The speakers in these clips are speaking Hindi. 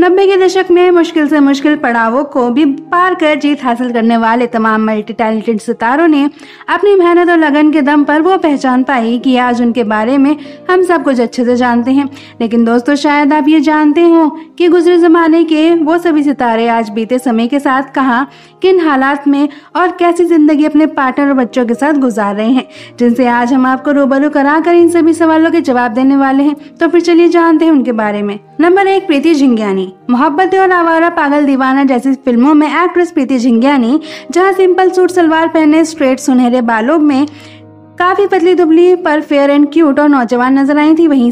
नब्बे के दशक में मुश्किल से मुश्किल पड़ावों को भी पार कर जीत हासिल करने वाले तमाम मल्टी टैलेंटेड सितारों ने अपनी मेहनत और लगन के दम पर वो पहचान पाई कि आज उनके बारे में हम सब कुछ अच्छे से जानते हैं। लेकिन दोस्तों, शायद आप ये जानते हो कि गुजरे जमाने के वो सभी सितारे आज बीते समय के साथ कहा, किन हालात में और कैसी ज़िंदगी अपने पार्टनर और बच्चों के साथ गुजार रहे हैं, जिनसे आज हम आपको रूबरू करा कर इन सभी सवालों के जवाब देने वाले हैं। तो फिर चलिए जानते हैं उनके बारे में। नंबर एक, प्रीति झिंगियानी। मोहब्बत और आवारा पागल दीवाना जैसी फ़िल्मों में एक्ट्रेस प्रीति झिंगियानी, जहाँ सिंपल सूट, सलवार पहने स्ट्रेट सुनहरे बालों में काफ़ी पतली दुबली पर फेयर एंड क्यूट और नौजवान नज़र आई थी, वहीं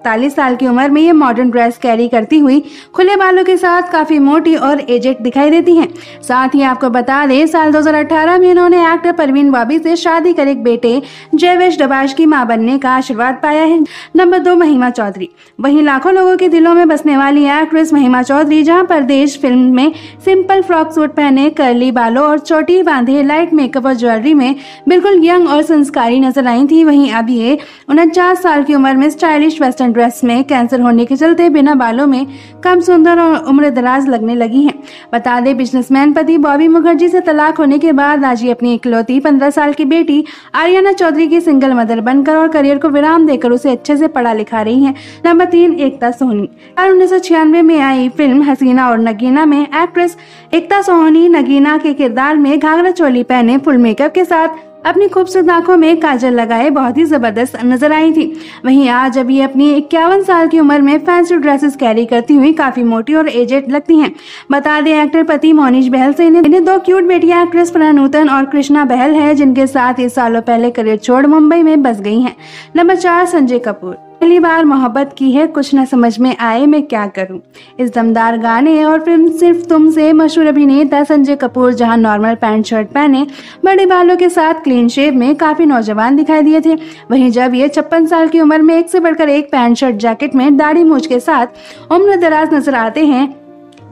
इकतालीस साल की उम्र में ये मॉडर्न ड्रेस कैरी करती हुई खुले बालों के साथ काफ़ी मोटी और एजेड दिखाई देती हैं। साथ ही आपको बता दें, साल 2018 में इन्होंने एक्टर परवीन बाबी से शादी कर एक बेटे जयवेश डबाश की माँ बनने का आशीर्वाद पाया है। नंबर दो, महिमा चौधरी। वहीं लाखों लोगों के दिलों में बसने वाली एक्ट्रेस महिमा चौधरी, जहाँ परदेश फ़िल्म में सिंपल फ्रॉक सूट पहने करली बालों और चोटी बांधे लाइट मेकअप और ज्वेलरी में बिल्कुल यंग और संस्कारी नज़र आई थी। वहीं अब ये उनचास साल की उम्र में स्टाइलिश वेस्टर्न ड्रेस में कैंसर होने के चलते बिना बालों में कम सुंदर और उम्र दराज लगने लगी हैं। बता दें, बिजनेसमैन पति बॉबी मुखर्जी से तलाक होने के बाद ये अपनी इकलौती पंद्रह साल की बेटी आर्याना चौधरी की सिंगल मदर बनकर और करियर को विराम देकर उसे अच्छे से पढ़ा लिखा रही है। नंबर तीन, एकता सोहनी। उन्नीस में आई फ़िल्म हसीना और नगीना में एक्ट्रेस एकता सोहनी नगीना के किरदार में घाघरा चोली पहने फुल मेकअप के साथ अपनी खूबसूरत आँखों में काजल लगाए बहुत ही ज़बरदस्त नज़र आई थी। वहीं आज अभी अपनी इक्यावन साल की उम्र में फैंसी ड्रेसेस कैरी करती हुई काफ़ी मोटी और एजेड लगती हैं। बता दें एक्टर पति मोनिश बहल से इन्हें, दो क्यूट बेटियाँ एक्ट्रेस नूतन और कृष्णा बहल है जिनके साथ इस सालों पहले करियर छोड़ मुंबई में बस गई है। नंबर चार संजय कपूर। पहली बार मोहब्बत की है, कुछ न समझ में आए मैं क्या करूँ? इस दमदार गाने और फ़िल्म सिर्फ़ तुम से मशहूर अभिनेता संजय कपूर, जहाँ नॉर्मल पैंट शर्ट पहने, बड़े बालों के साथ क्लीन शेव में काफ़ी नौजवान दिखाई दिए थे। वहीं जब ये छप्पन साल की उम्र में एक से बढ़कर एक पैंट शर्ट जैकेट में दाढ़ी मूछ के साथ उम्र दराज नज़र आते हैं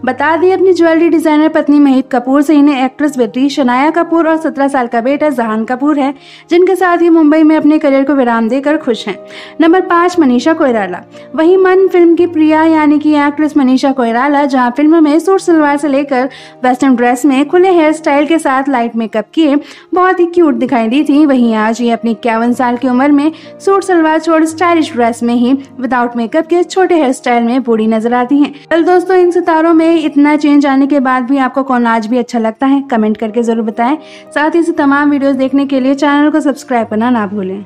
बता दें, अपनी ज्वेलरी डिज़ाइनर पत्नी महित कपूर से इन्हें एक्ट्रेस बेटी शनाया कपूर और 17 साल का बेटा जहान कपूर है, जिनके साथ ही मुंबई में अपने करियर को विराम देकर खुश हैं। नंबर पाँच, मनीषा कोयराला वही मन फ़िल्म की प्रिया, यानी कि एक्ट्रेस मनीषा कोयराला जहाँ फ़िल्म में सूट सलवार से लेकर वेस्टर्न ड्रेस में खुले हेयर स्टाइल के साथ लाइट मेकअप किए, बहुत ही क्यूट दिखाई दी थी। वही आज ये अपनी इक्यावन साल की उम्र में सूट सलवार छोड़ स्टाइलिश ड्रेस में ही, विदाउट मेकअप के छोटे हेयर स्टाइल में बूढ़ी नज़र आती है। कल दोस्तों, इन सितारों में इतना चेंज आने के बाद भी आपको कौन आज भी अच्छा लगता है? कमेंट करके ज़रूर बताएँ। साथ ही तमाम वीडियोस देखने के लिए चैनल को सब्सक्राइब करना ना भूलें।